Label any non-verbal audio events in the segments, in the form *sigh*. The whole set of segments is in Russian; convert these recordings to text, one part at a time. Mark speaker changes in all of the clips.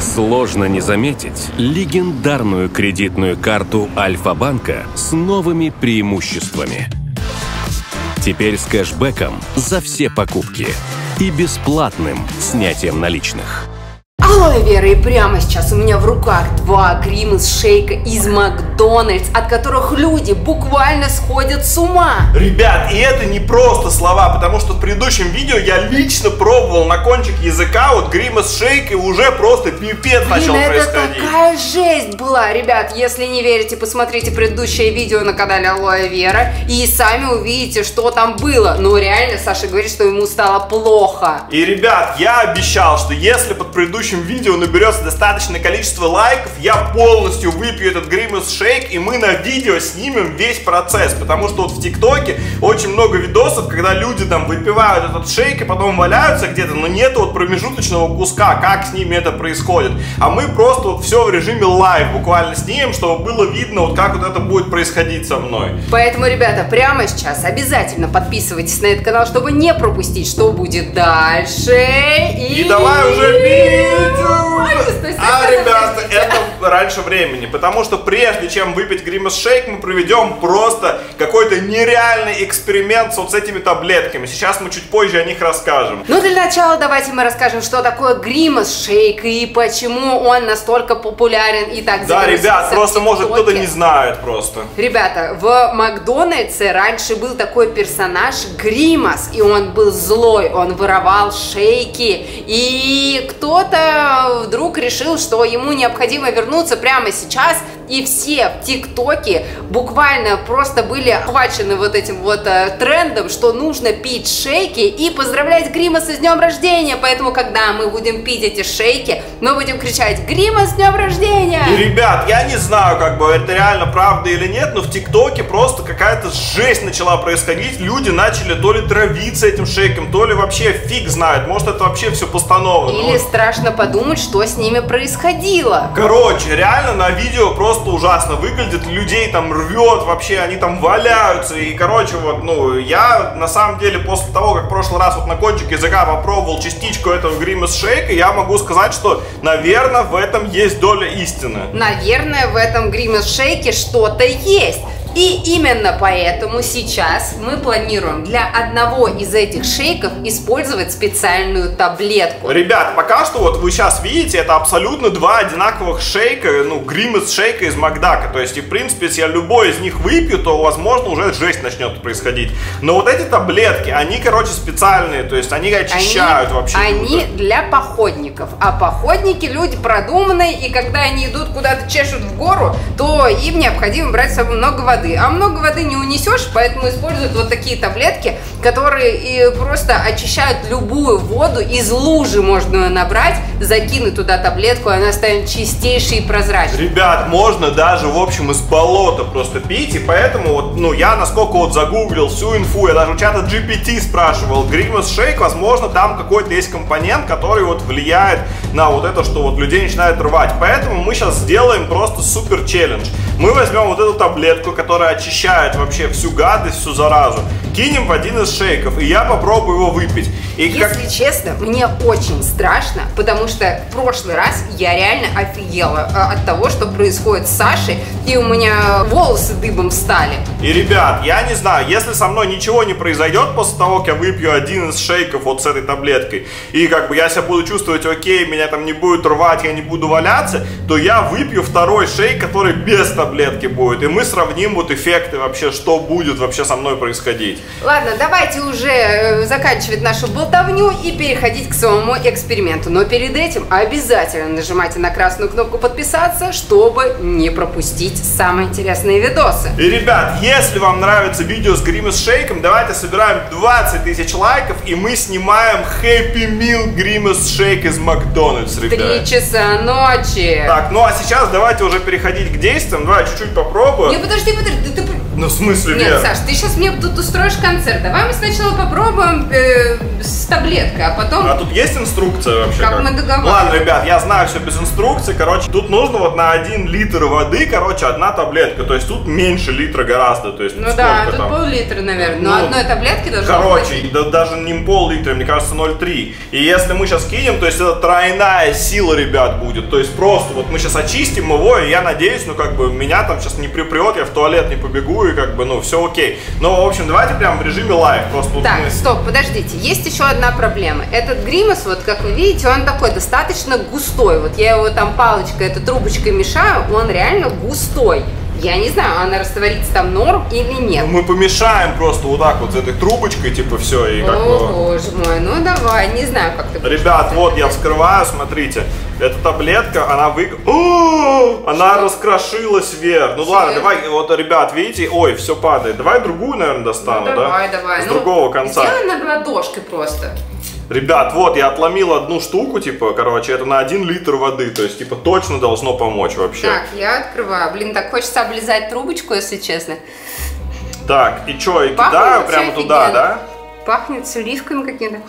Speaker 1: Сложно не заметить легендарную кредитную карту Альфа-банка с новыми преимуществами. Теперь с кэшбэком за все покупки и бесплатным снятием наличных.
Speaker 2: Алоэ вера, и прямо сейчас у меня в руках два Гриммс шейка из Макдональдс, от которых люди буквально сходят с ума.
Speaker 3: Ребят, и это не просто слова, потому что в предыдущем видео я лично пробовал на кончик языка вот Гриммс шейк, и уже просто пипец
Speaker 2: Блин,
Speaker 3: начал
Speaker 2: это
Speaker 3: происходить.
Speaker 2: такая жесть была, ребят. Если не верите, посмотрите предыдущее видео на канале Алоэ Вера и сами увидите, что там было. Ну реально, Саша говорит, что ему стало плохо.
Speaker 3: И, ребят, я обещал, что если под предыдущим видео наберется достаточное количество лайков, я полностью выпью этот Гриммс шейк, и мы на видео снимем весь процесс. Потому что вот в ТикТоке очень много видосов, когда люди там выпивают этот шейк и потом валяются где-то, но нет вот промежуточного куска, как с ними это происходит. А мы просто вот все в режиме live буквально снимем, чтобы было видно, вот как вот это будет происходить со мной.
Speaker 2: Поэтому, ребята, прямо сейчас обязательно подписывайтесь на этот канал, чтобы не пропустить, что будет дальше. И,
Speaker 3: И давай уже пить! Ребята, это раньше времени, потому что прежде чем выпить Grimace Shake, мы проведем просто какой-то нереальный эксперимент с вот с этими таблетками. Сейчас мы чуть позже о них расскажем.
Speaker 2: Ну, для начала давайте мы расскажем, что такое Гримас шейк и почему он настолько популярен и так
Speaker 3: Да, ребят, просто может кто-то не знает просто.
Speaker 2: Ребята, в Макдональдсе раньше был такой персонаж Гримас, и он был злой, он воровал шейки, и кто-то вдруг решил, что ему необходимо вернуться прямо сейчас, и все в ТикТоке буквально просто были охвачены вот этим вот э, трендом, что нужно пить шейки и поздравлять Гримаса с днем рождения, поэтому когда мы будем пить эти шейки, мы будем кричать «Гримас с днем рождения!»
Speaker 3: И, ребят, я не знаю, как бы это реально правда или нет, но в ТикТоке просто какая-то жесть начала происходить. Люди начали то ли травиться этим шейком, то ли вообще фиг знает. Может, это вообще все постановлено.
Speaker 2: Или страшно подумать, что с ними происходило.
Speaker 3: Короче, реально на видео просто ужасно выглядит, людей там рвет, вообще они там валяются, и короче, вот, ну, я на самом деле после того, как в прошлый раз вот на кончик языка попробовал частичку этого Гриммас шейка, я могу сказать, что, наверное, в этом есть доля истины.
Speaker 2: Наверное, в этом гримас шейке что-то есть. И именно поэтому сейчас мы планируем для одного из этих шейков использовать специальную таблетку.
Speaker 3: Ребят, пока что вот вы сейчас видите, это абсолютно два одинаковых шейка, ну, Гриммас шейка из Макдака. То есть, и в принципе, если я любой из них выпью, то, возможно, уже жесть начнет происходить. Но вот эти таблетки, они, короче, специальные, то есть, они очищают вообще.
Speaker 2: Они
Speaker 3: люто.
Speaker 2: для походников. А походники люди продуманные, и когда они идут куда-то чешут гору, то им необходимо брать с собой много воды. А много воды не унесешь, поэтому используют вот такие таблетки, которые и просто очищают любую воду. Из лужи можно ее набрать, закинуть туда таблетку, и она станет чистейшей и прозрачной.
Speaker 3: Ребят, можно даже, в общем, из болота просто пить, и поэтому вот, ну, я насколько вот загуглил всю инфу, я даже у чата GPT спрашивал, Гримас шейк, возможно, там какой-то есть компонент, который вот влияет на вот это, что вот людей начинает рвать. Поэтому мы сейчас сделаем просто супер челлендж. Мы возьмем вот эту таблетку, которая очищает вообще всю гадость, всю заразу, кинем в один из шейков, и я попробую его выпить. И как...
Speaker 2: Если честно, мне очень страшно, потому что в прошлый раз я реально офигела э, от того, что происходит с Сашей, и у меня волосы дыбом встали.
Speaker 3: И, ребят, я не знаю, если со мной ничего не произойдет после того, как я выпью один из шейков вот с этой таблеткой, и как бы я себя буду чувствовать окей, меня там не будет рвать, я не буду валяться, то я выпью второй шейк, который без таблетки будет, и мы сравним вот эффекты вообще, что будет вообще со мной происходить.
Speaker 2: Ладно, давайте уже э, заканчивать нашу болтовню и переходить к самому эксперименту. Но перед этим обязательно нажимайте на красную кнопку подписаться, чтобы не пропустить самые интересные видосы.
Speaker 3: И, ребят, если вам нравится видео с Гриммас шейком, давайте собираем 20 тысяч лайков, и мы снимаем Happy Meal Гриммас шейк из Макдональдс, ребят.
Speaker 2: Три часа ночи.
Speaker 3: Так, ну а сейчас давайте уже переходить к действиям. Давай чуть-чуть попробую.
Speaker 2: Не, подожди, подожди, ты, ты
Speaker 3: Ну, в смысле,
Speaker 2: Нет,
Speaker 3: Вер?
Speaker 2: Саш, ты сейчас мне тут устроишь концерт. Давай мы сначала попробуем э, с таблеткой, а потом...
Speaker 3: А тут есть инструкция вообще?
Speaker 2: Как мы договаривались.
Speaker 3: Ладно, ребят, я знаю все без инструкции. Короче, тут нужно вот на 1 литр воды, короче, одна таблетка. То есть тут меньше литра гораздо. То есть
Speaker 2: Ну да, тут
Speaker 3: там?
Speaker 2: пол-литра, наверное. Но
Speaker 3: Ну,
Speaker 2: одной таблетки должно
Speaker 3: Короче,
Speaker 2: хватить.
Speaker 3: да, даже не пол-литра, мне кажется, 0,3. И если мы сейчас кинем, то есть это тройная сила, ребят, будет. То есть просто вот мы сейчас очистим его, и я надеюсь, ну как бы меня там сейчас не припрет, я в туалет не побегу, и как бы, ну, все окей. Но, в общем, давайте прям в режиме live. Просто
Speaker 2: Так,
Speaker 3: мы-
Speaker 2: стоп, подождите. Есть еще одна проблема. Этот гримос, вот как вы видите, он такой достаточно густой. Вот я его там палочкой, этой трубочкой мешаю, он реально густой. Я не знаю, она растворится там норм или нет.
Speaker 3: Ну, мы помешаем просто вот так вот с этой трубочкой, типа, все, и как
Speaker 2: О, боже мой, ну давай, не знаю, как ты
Speaker 3: Ребят, вот я вскрываю, смотрите. Эта таблетка, она вы... О, *gasps* она раскрошилась вверх. Ну ладно, давай, вот, ребят, видите, ой, все падает. Давай другую, наверное, достану,
Speaker 2: Ну,
Speaker 3: да?
Speaker 2: давай, давай.
Speaker 3: С
Speaker 2: Ну,
Speaker 3: другого конца.
Speaker 2: Сделай над ладошкой просто.
Speaker 3: Ребят, вот я отломил одну штуку, типа, короче, это на один литр воды, то есть, типа, точно должно помочь вообще.
Speaker 2: Так, я открываю. Блин, так хочется облизать трубочку, если честно.
Speaker 3: Так, и что, и
Speaker 2: Пахнет
Speaker 3: кидаю прямо туда, да?
Speaker 2: Пахнет сливками какими-то.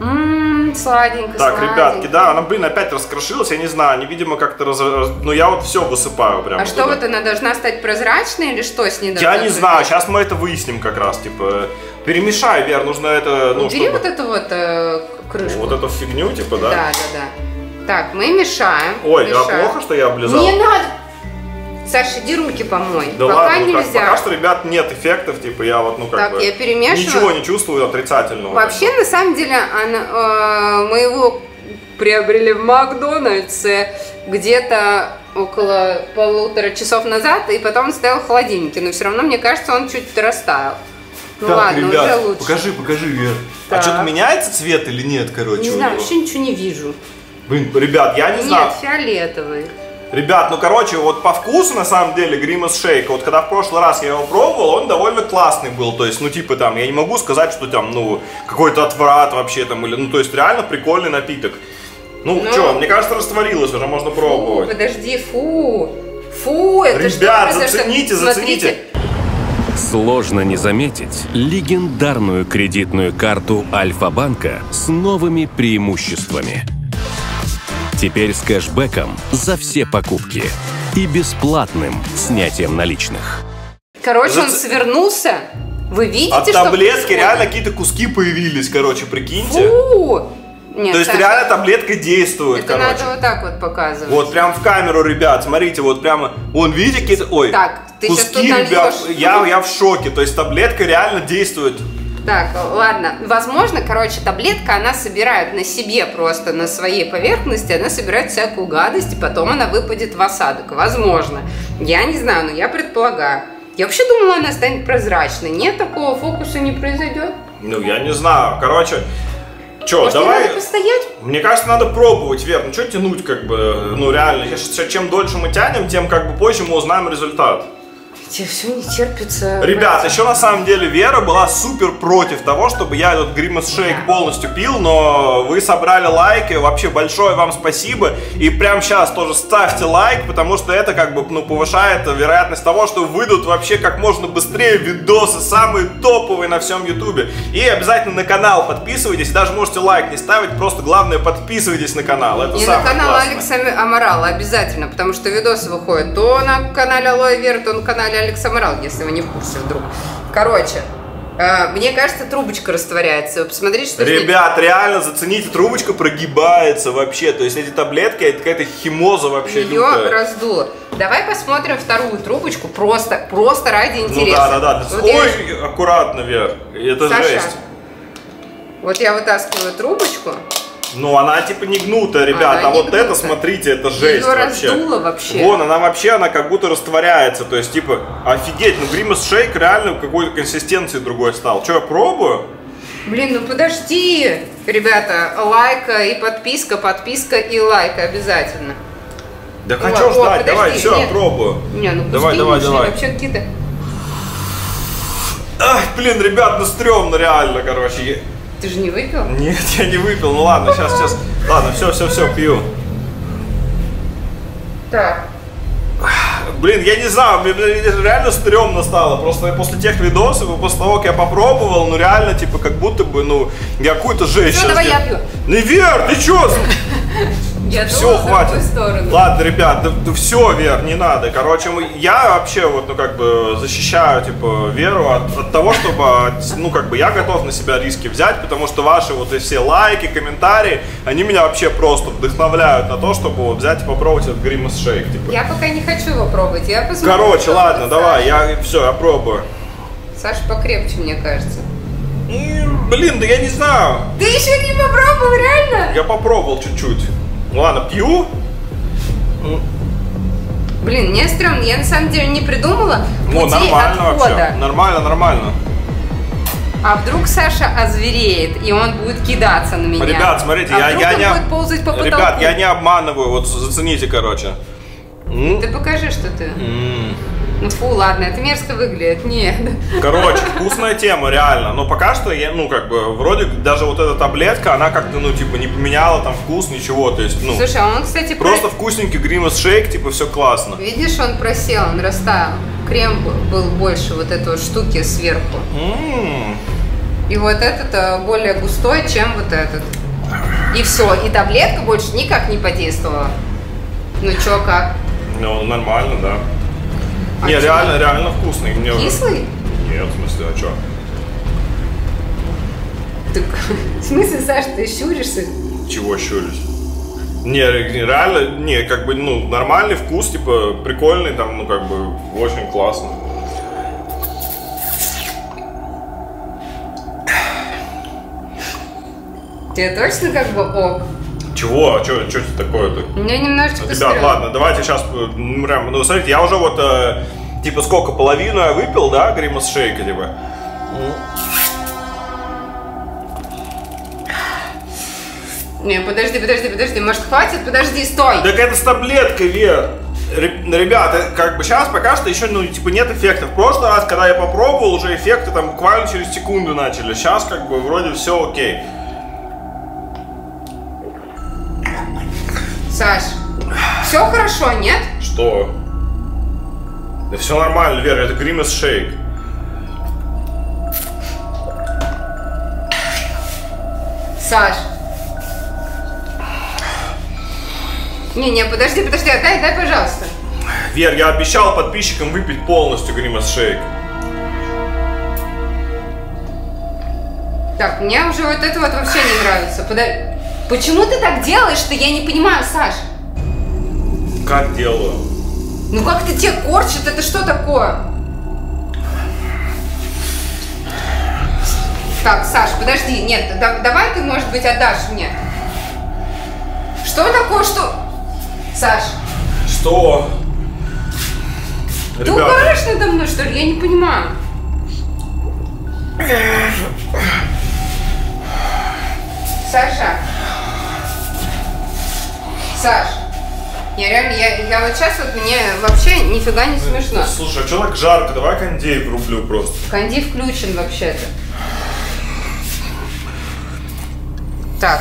Speaker 2: Ммм, сладенько,
Speaker 3: Так,
Speaker 2: сладенько.
Speaker 3: ребят, кидаю, она, блин, опять раскрошилась, я не знаю, они, видимо, как-то раз... Ну, я вот все высыпаю прямо
Speaker 2: А что
Speaker 3: туда.
Speaker 2: вот она должна стать прозрачной или что с ней должно
Speaker 3: Я не
Speaker 2: быть?
Speaker 3: знаю, сейчас мы это выясним как раз, типа, перемешай, Вер, нужно это, ну,
Speaker 2: Убери
Speaker 3: чтобы...
Speaker 2: вот эту вот э, крышку.
Speaker 3: Вот эту фигню, типа, да?
Speaker 2: Да, да, да. Так, мы мешаем.
Speaker 3: Ой, а
Speaker 2: мешаем.
Speaker 3: плохо, что я облизал?
Speaker 2: Не надо! Саша, иди руки помой.
Speaker 3: Да
Speaker 2: Пока
Speaker 3: ладно, ну как,
Speaker 2: нельзя.
Speaker 3: пока что, ребят, нет эффектов, типа, я вот, ну, как
Speaker 2: Так,
Speaker 3: бы...
Speaker 2: я перемешиваю.
Speaker 3: Ничего не чувствую отрицательного.
Speaker 2: Вообще, на самом деле, она, э, мы его приобрели в Макдональдсе где-то около полутора часов назад, и потом стоял в холодильнике. Но все равно, мне кажется, он чуть растаял. Ну
Speaker 3: Так,
Speaker 2: ладно,
Speaker 3: ребят,
Speaker 2: уже лучше.
Speaker 3: покажи, покажи, Вер.
Speaker 2: Так.
Speaker 3: А что-то меняется цвет или нет, короче,
Speaker 2: Не знаю, вообще ничего не вижу.
Speaker 3: Блин, ребят, я не
Speaker 2: Нет,
Speaker 3: знаю.
Speaker 2: фиолетовый.
Speaker 3: Ребят, ну короче, вот по вкусу на самом деле Гримас Шейк, вот когда в прошлый раз я его пробовал, он довольно классный был, то есть, ну типа там, я не могу сказать, что там, ну, какой-то отврат вообще там, или, ну то есть реально прикольный напиток. Ну,
Speaker 2: Ну.
Speaker 3: что, мне кажется, растворилось уже, можно
Speaker 2: Фу,
Speaker 3: пробовать.
Speaker 2: подожди, фу. Фу, это что
Speaker 3: Ребят,
Speaker 2: произошло?
Speaker 3: зацените,
Speaker 2: Смотрите,
Speaker 3: зацените.
Speaker 1: Сложно не заметить легендарную кредитную карту Альфа-банка с новыми преимуществами. Теперь с кэшбэком за все покупки и бесплатным снятием наличных.
Speaker 2: Короче, он свернулся. Вы видите,
Speaker 3: От
Speaker 2: что
Speaker 3: таблетки
Speaker 2: происходит?
Speaker 3: реально какие-то куски появились, короче, прикиньте.
Speaker 2: Фу! Нет,
Speaker 3: То есть
Speaker 2: Саша,
Speaker 3: реально таблетка действует,
Speaker 2: это
Speaker 3: короче.
Speaker 2: надо вот так вот показывать.
Speaker 3: Вот прям в камеру, ребят, смотрите, вот прямо, вон, видите какие-то, ой,
Speaker 2: Так, ты
Speaker 3: куски, ребят, я, я в шоке, то есть таблетка реально действует.
Speaker 2: Так, ладно. Возможно, короче, таблетка, она собирает на себе просто, на своей поверхности, она собирает всякую гадость, и потом она выпадет в осадок. Возможно. Я не знаю, но я предполагаю. Я вообще думала, она станет прозрачной. Нет, такого фокуса не произойдет.
Speaker 3: Ну, я не знаю, короче, чё,
Speaker 2: Может,
Speaker 3: давай,
Speaker 2: надо постоять?
Speaker 3: мне кажется, надо пробовать, Вер, ну что тянуть, как бы, ну реально, я чем дольше мы тянем, тем как бы позже мы узнаем результат.
Speaker 2: Тебе все не терпится.
Speaker 3: Ребят,
Speaker 2: брать.
Speaker 3: еще на самом деле Вера была супер против того, чтобы я этот Гримас Шейк
Speaker 2: Да.
Speaker 3: полностью пил, но вы собрали лайки, вообще большое вам спасибо. И прямо сейчас тоже ставьте лайк, потому что это как бы ну, повышает вероятность того, что выйдут вообще как можно быстрее видосы, самые топовые на всем ютубе. И обязательно на канал подписывайтесь, даже можете лайк не ставить, просто главное подписывайтесь на канал. Это
Speaker 2: И на канал
Speaker 3: классное.
Speaker 2: Алекса Амарала обязательно, потому что видосы выходят то на канале Алоэ Вера, то на канале Алекса Амарал, если вы не в курсе вдруг. Короче, э, мне кажется, трубочка растворяется. Вы Посмотрите, что
Speaker 3: Ребят, реально зацените, трубочка прогибается вообще. То есть эти таблетки, это какая-то химоза вообще
Speaker 2: ее
Speaker 3: лютая.
Speaker 2: раздуло. Давай посмотрим вторую трубочку, просто, просто ради
Speaker 3: Ну
Speaker 2: интереса.
Speaker 3: да, да, да.
Speaker 2: Вот я-
Speaker 3: Ой, аккуратно, Вер. Это
Speaker 2: Саша,
Speaker 3: жесть.
Speaker 2: Вот я вытаскиваю трубочку,
Speaker 3: Ну, она типа не гнутая, ребят.
Speaker 2: Она
Speaker 3: а вот это,
Speaker 2: гнутая.
Speaker 3: смотрите, это жесть
Speaker 2: ее
Speaker 3: вообще.
Speaker 2: раздуло вообще.
Speaker 3: Вон, она вообще, она как будто растворяется. То есть, типа, офигеть, ну Гримас Шейк реально какой-то консистенции другой стал. Че, я пробую?
Speaker 2: Блин, ну подожди, ребята, лайка и подписка, подписка и лайк обязательно.
Speaker 3: Да хочу
Speaker 2: о,
Speaker 3: ждать,
Speaker 2: подожди,
Speaker 3: давай, все,
Speaker 2: нет.
Speaker 3: пробую.
Speaker 2: Не, ну
Speaker 3: Давай, давай, давай.
Speaker 2: вообще какие-то...
Speaker 3: Ах, блин, ребят, ну стрёмно реально, короче.
Speaker 2: Ты же не выпил?
Speaker 3: Нет, я не выпил. Ну ладно, сейчас, сейчас. Ладно, все, все, все, пью.
Speaker 2: Так,
Speaker 3: Блин, я не знаю, мне реально стрёмно стало. Просто после тех видосов, и после того, как я попробовал, ну реально, типа, как будто бы, ну, я какую-то жесть щас
Speaker 2: давай я пью.
Speaker 3: Не Вер, ты чё?
Speaker 2: Я
Speaker 3: Все,
Speaker 2: думала
Speaker 3: хватит.
Speaker 2: сторону.
Speaker 3: Ладно, ребят, да, все, Вер, не надо. Короче, мы- я вообще вот, ну, как бы защищаю, типа, Веру от, от того, чтобы, ну, как бы, я готов на себя риски взять, потому что ваши вот эти все лайки, комментарии, они меня вообще просто вдохновляют на то, чтобы вот взять и попробовать этот Grimace Shake, типа.
Speaker 2: Я пока не хочу его пробовать. Я посмотрю.
Speaker 3: Короче, ладно, давай, я, все, я пробую.
Speaker 2: Саша покрепче, мне кажется.
Speaker 3: М, Блин, да я не знаю.
Speaker 2: Ты еще не попробовал, реально?
Speaker 3: Я попробовал чуть-чуть. Ладно, пью.
Speaker 2: Блин, мне стрёмно. Я на самом деле не придумала
Speaker 3: Ну, нормально
Speaker 2: отхода.
Speaker 3: вообще. Нормально, нормально.
Speaker 2: А вдруг Саша озвереет, и он будет кидаться на меня?
Speaker 3: Ребят, смотрите,
Speaker 2: а
Speaker 3: я,
Speaker 2: вдруг
Speaker 3: я
Speaker 2: он
Speaker 3: не...
Speaker 2: будет ползать по потолку?
Speaker 3: Ребят, я не обманываю, вот зацените, короче. М,
Speaker 2: Ты покажи, что ты.
Speaker 3: м.
Speaker 2: Ну фу, ладно, это мерзко выглядит. Нет.
Speaker 3: Короче, вкусная тема, реально. Но пока что, я, ну, как бы, вроде даже вот эта таблетка, она как-то, ну, типа, не поменяла там вкус, ничего, то есть, ну,
Speaker 2: Слушай, а он, кстати, про-
Speaker 3: просто вкусненький гримас шейк, типа, все классно.
Speaker 2: Видишь, он просел, он растаял. Крем был больше вот этой вот штуки сверху.
Speaker 3: М,
Speaker 2: И вот этот э, более густой, чем вот этот. И все, и таблетка больше никак не подействовала. Ну чё, как?
Speaker 3: Ну, нормально, да.
Speaker 2: А
Speaker 3: не, реально, реально вкусный. Мне...
Speaker 2: Кислый?
Speaker 3: Нет, в смысле, а что?
Speaker 2: Так, *laughs* в смысле, Саш, ты щуришься?
Speaker 3: Чего щурюсь? Не, ре- реально, не, как бы, ну, нормальный вкус, типа, прикольный, там, ну, как бы, очень классно.
Speaker 2: Тебе точно как бы ок?
Speaker 3: Чего? А что, это такое-то?
Speaker 2: Мне немножечко
Speaker 3: Ребят,
Speaker 2: стрёмно.
Speaker 3: ладно, давайте сейчас, прям, ну, смотрите, я уже вот, э, типа, сколько, половину я выпил, да, гримас шейка, типа.
Speaker 2: Не, подожди, подожди, подожди, может хватит? Подожди, стой!
Speaker 3: Так это с таблеткой, Вер. Ре- Ребята, как бы сейчас пока что еще, ну, типа, нет эффектов. В прошлый раз, когда я попробовал, уже эффекты там буквально через секунду начали. Сейчас, как бы, вроде все окей.
Speaker 2: Саш, все хорошо, нет?
Speaker 3: Что? Да все нормально, Вера, это гримас шейк.
Speaker 2: Саш. Не, не, подожди, подожди, дай, дай, пожалуйста.
Speaker 3: Вер, я обещал подписчикам выпить полностью гримас шейк.
Speaker 2: Так, мне уже вот это вот вообще не нравится. Пода- Почему ты так делаешь-то? Я не понимаю, Саш.
Speaker 3: Как делаю?
Speaker 2: Ну как ты тебе корчит? Это что такое? Так, Саш, подожди, нет, да- давай ты, может быть, отдашь мне. Что такое, что... Саш,
Speaker 3: Что?
Speaker 2: ты угораешь надо мной, что ли? Я не понимаю. Саша. Саш. Я реально, я, я вот сейчас вот мне вообще нифига не смешно.
Speaker 3: Слушай, а что так жарко? Давай кондей врублю просто.
Speaker 2: Конди включен вообще-то. Так.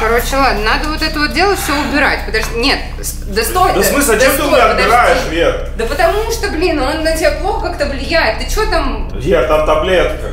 Speaker 2: Короче, ладно, надо вот это вот дело все убирать. Подожди, нет, да стой
Speaker 3: Да в
Speaker 2: ты,
Speaker 3: смысле,
Speaker 2: да
Speaker 3: зачем ты меня отбираешь, Вер?
Speaker 2: Да потому что, блин, он на тебя плохо как-то влияет. Ты что там?
Speaker 3: Вер, там таблетка.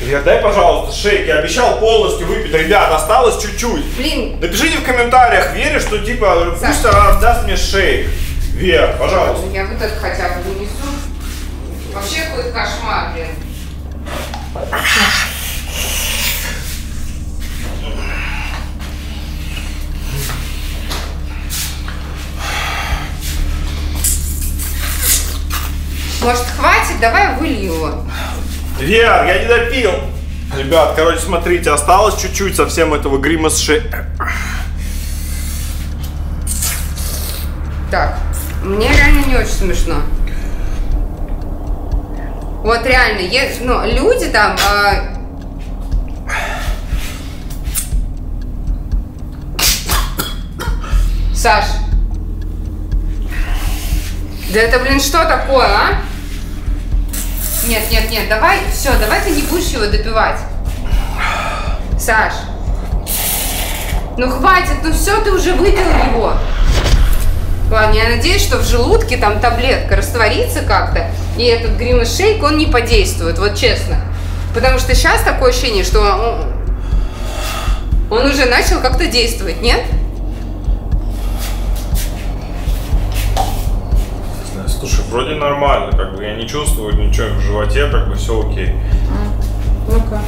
Speaker 3: Вер, дай, пожалуйста, шейк. Я обещал полностью выпить. Ребят, осталось чуть-чуть.
Speaker 2: Блин,
Speaker 3: Напишите в комментариях, веришь, что типа пусть она отдаст мне шейк. Вер, пожалуйста.
Speaker 2: я вот это хотя бы вынесу. Вообще какой-то кошмар, блин. Может, хватит? Давай вылью его.
Speaker 3: Вер, я не допил. Ребят, короче, смотрите, осталось чуть-чуть совсем этого грима.
Speaker 2: Так, мне реально не очень смешно. Вот реально, е- ну, люди там... а, Саш. Да это, блин, что такое, а? Нет, нет, нет, давай, все, давай ты не будешь его допивать. Саш. Ну хватит, ну все, ты уже выпил его. Ладно, я надеюсь, что в желудке там таблетка растворится как-то, и этот гримас шейк, он не подействует, вот честно. Потому что сейчас такое ощущение, что он уже начал как-то действовать, нет?
Speaker 3: Слушай, вроде нормально, как бы я не чувствую ничего в животе, как бы все окей.
Speaker 2: Ну-ка.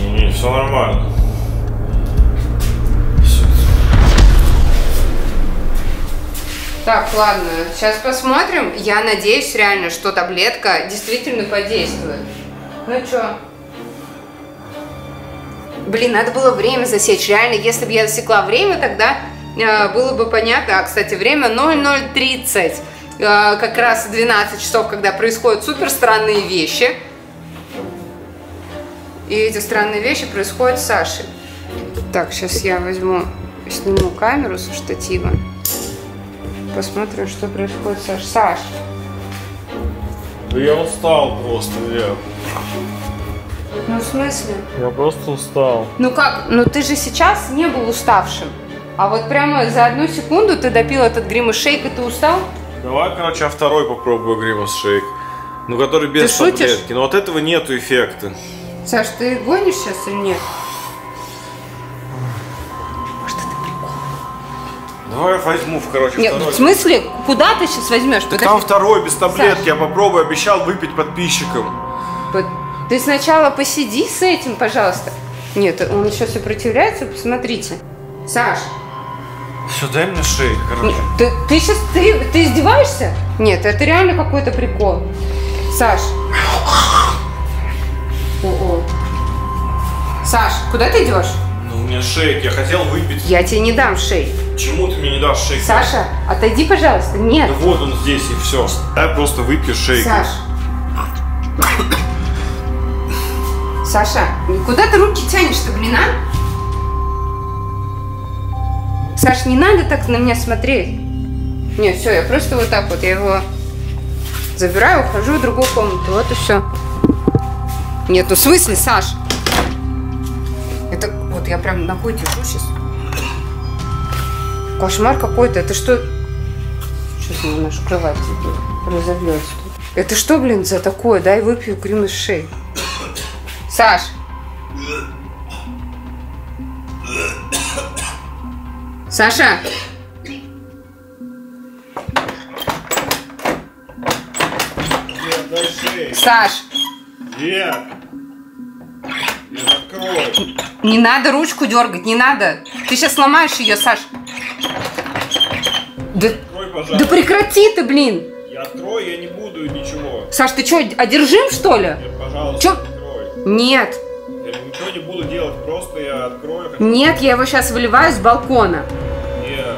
Speaker 3: Не, не, все нормально.
Speaker 2: Так, ладно, сейчас посмотрим. Я надеюсь реально, что таблетка действительно подействует. Ну чё? Блин, надо было время засечь. Реально, если бы я засекла время, тогда э, было бы понятно. А, кстати, время 00.30. Э, как раз 12 часов, когда происходят супер странные вещи. И эти странные вещи происходят с Сашей. Так, сейчас я возьму, сниму камеру со штатива. Посмотрим, что происходит, Саш. Саш.
Speaker 3: Да я устал просто, я.
Speaker 2: Ну, в смысле?
Speaker 3: Я просто устал.
Speaker 2: Ну как? Ну ты же сейчас не был уставшим. А вот прямо за одну секунду ты допил этот гримус шейк и ты устал?
Speaker 3: Давай, короче, а второй попробую гримас шейк. Ну, который без
Speaker 2: Ты шутишь?
Speaker 3: таблетки. Но от этого нету эффекта.
Speaker 2: Саш, ты гонишь сейчас или нет?
Speaker 3: Давай я возьму, короче,
Speaker 2: Нет,
Speaker 3: второй.
Speaker 2: в смысле, куда ты сейчас возьмешь?
Speaker 3: Так
Speaker 2: Подожди.
Speaker 3: там второй без таблетки.
Speaker 2: Саш.
Speaker 3: Я попробую, обещал выпить подписчикам.
Speaker 2: Под- Ты сначала посиди с этим, пожалуйста. Нет, он еще сопротивляется, посмотрите. Саш,
Speaker 3: Все, дай мне шейк, короче.
Speaker 2: ты, ты сейчас, ты, ты издеваешься? Нет, это реально какой-то прикол. Саш. О-о. Саш, куда ты идешь?
Speaker 3: Ну, у меня шейк, я хотел выпить.
Speaker 2: Я тебе не дам шей.
Speaker 3: Почему ты мне не дашь шейк?
Speaker 2: Саша, отойди, пожалуйста. Нет.
Speaker 3: Да вот он здесь и все. Дай просто выпью шейк.
Speaker 2: Саш. Саша, куда ты руки тянешь-то, блин, а? Саш, не надо так на меня смотреть. Не, все, я просто вот так вот, я его забираю, ухожу в другую комнату, вот и все. Нет, ну в смысле, Саш? Это, вот я прям ногой держу сейчас. Кошмар какой-то, это что? Сейчас на нашу кровать разовьется. Это что, блин, за такое? Дай выпью крем из шеи. Саш! Саша!
Speaker 3: Нет.
Speaker 2: Саш!
Speaker 3: Нет. Нет, открой.
Speaker 2: Не надо ручку дергать, не надо. Ты сейчас сломаешь ее, Саш. Да,
Speaker 3: Открой,
Speaker 2: да прекрати ты, блин.
Speaker 3: Я открою, я не буду ничего.
Speaker 2: Саш, ты что, одержим, что ли?
Speaker 3: Нет, пожалуйста,
Speaker 2: Чё?
Speaker 3: открой.
Speaker 2: Нет.
Speaker 3: Ничего не буду делать, просто я открою. хочу-
Speaker 2: Нет, я его сейчас выливаю с балкона.
Speaker 3: Нет.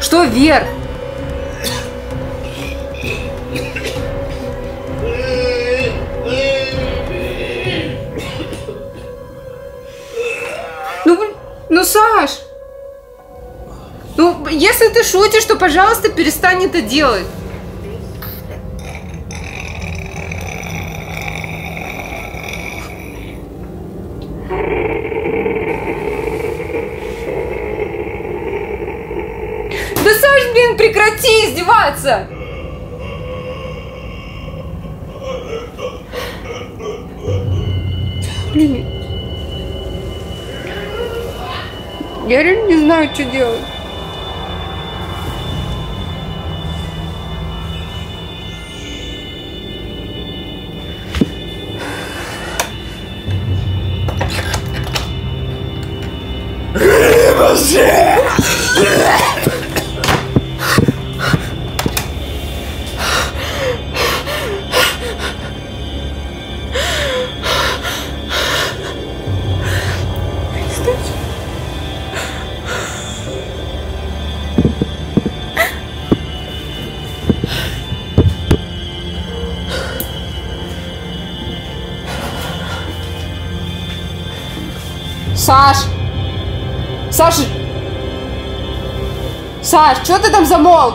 Speaker 2: Что вверх? Ну, ну, Саш! Ну, если ты шутишь, то, пожалуйста, перестань это делать. Да, Саш, блин, прекрати издеваться! Блин. Я реально не знаю, что делать. Саш! Саш! Саш, что ты там замолк?